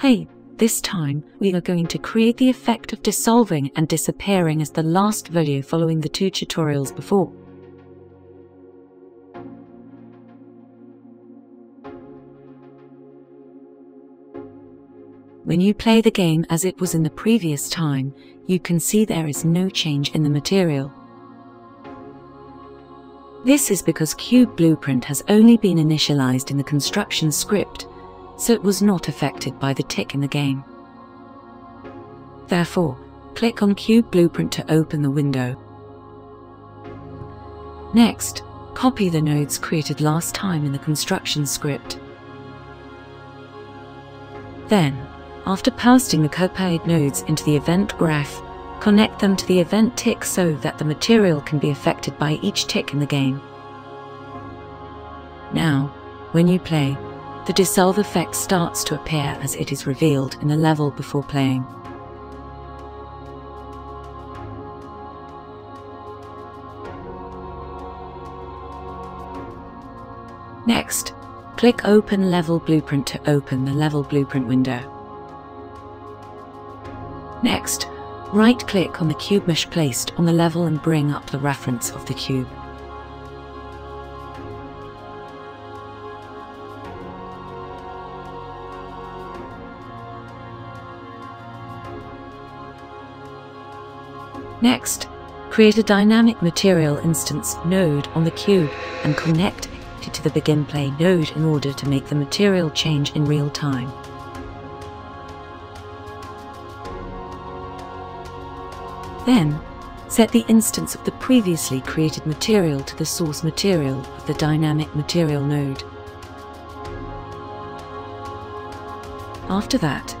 Hey, this time we are going to create the effect of dissolving and disappearing as the last value following the two tutorials before. When you play the game as it was in the previous time, you can see there is no change in the material. This is because Cube Blueprint has only been initialized in the construction script, so it was not affected by the tick in the game. Therefore, click on Cube Blueprint to open the window. Next, copy the nodes created last time in the construction script. Then, after pasting the copied nodes into the event graph, connect them to the event tick so that the material can be affected by each tick in the game. Now, when you play, the dissolve effect starts to appear as it is revealed in the level before playing. Next, click Open Level Blueprint to open the Level Blueprint window. Next, right-click on the cube mesh placed on the level and bring up the reference of the cube. Next, create a dynamic material instance node on the cube and connect it to the begin play node in order to make the material change in real time. Then, set the instance of the previously created material to the source material of the dynamic material node. After that,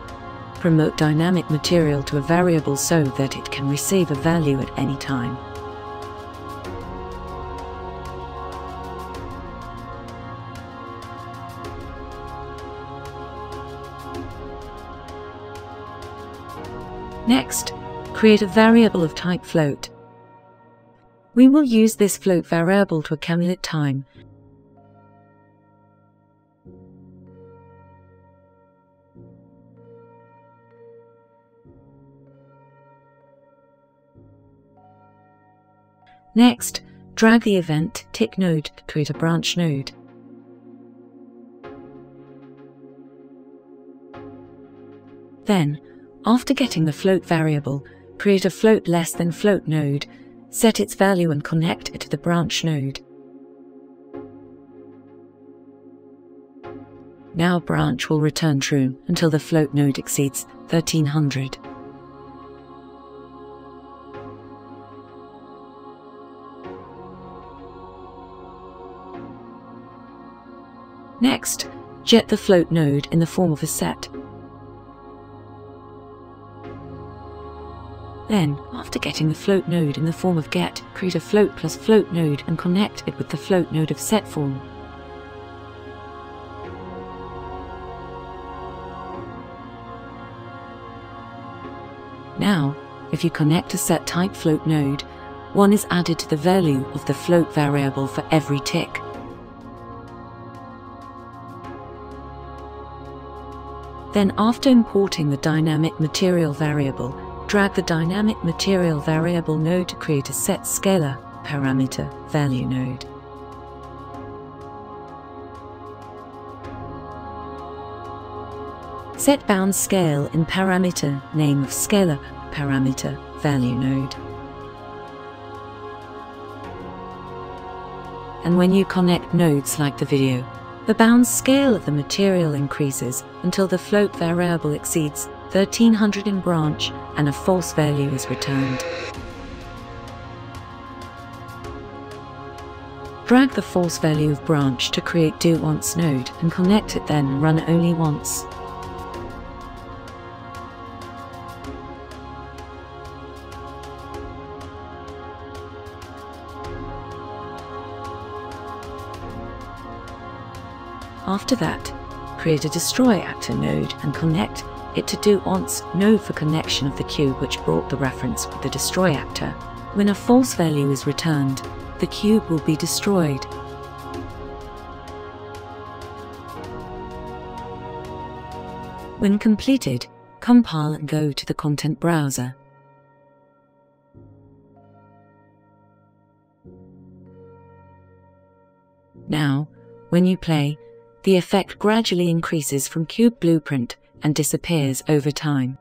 promote dynamic material to a variable so that it can receive a value at any time. Next, create a variable of type float. We will use this float variable to accumulate time. Next, drag the event tick node to create a branch node. Then, after getting the float variable, create a float less than float node, set its value and connect it to the branch node. Now branch will return true until the float node exceeds 1300. Next, jet the float node in the form of a set Then, after getting the float node in the form of get, create a float plus float node and connect it with the float node of set form. Now, if you connect a set type float node, one is added to the value of the float variable for every tick. Then after importing the dynamic material variable, drag the dynamic material variable node to create a set scalar parameter value node. Set bound scale in parameter name of scalar parameter value node. And when you connect nodes like the video, the bound scale of the material increases until the float variable exceeds 1300 in branch and a false value is returned. Drag the false value of branch to create do once node and connect it then run only once. After that, create a destroy actor node and connect it to do once no for connection of the cube which brought the reference with the destroy actor. When a false value is returned, the cube will be destroyed. When completed, compile and go to the content browser. Now, when you play, the effect gradually increases from Cube Blueprint and disappears over time.